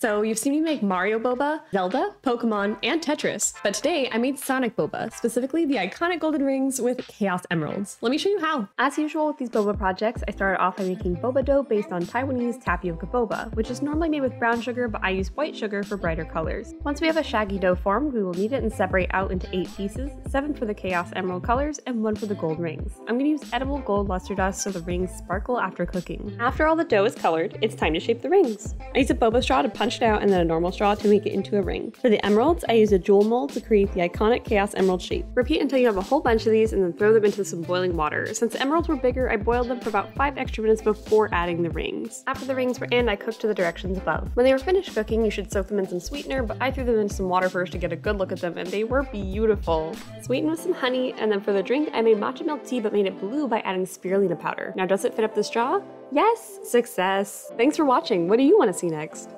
So you've seen me make Mario Boba, Zelda, Pokemon, and Tetris, but today I made Sonic Boba, specifically the iconic golden rings with Chaos Emeralds. Let me show you how. As usual with these boba projects, I started off by making boba dough based on Taiwanese tapioca boba, which is normally made with brown sugar, but I use white sugar for brighter colors. Once we have a shaggy dough formed, we will knead it and separate out into 8 pieces, 7 for the Chaos Emerald colors and 1 for the gold rings. I'm going to use edible gold luster dust so the rings sparkle after cooking. After all the dough is colored, it's time to shape the rings. I use a boba straw to punch it out and then a normal straw to make it into a ring. For the emeralds, I use a jewel mold to create the iconic Chaos Emerald shape. Repeat until you have a whole bunch of these and then throw them into some boiling water. Since the emeralds were bigger, I boiled them for about 5 extra minutes before adding the rings. After the rings were in, I cooked to the directions above. When they were finished cooking, you should soak them in some sweetener, but I threw them in some water first to get a good look at them and they were beautiful. Sweeten with some honey, and then for the drink, I made matcha milk tea but made it blue by adding spirulina powder. Now does it fit up the straw? Yes! Success! Thanks for watching. What do you want to see next?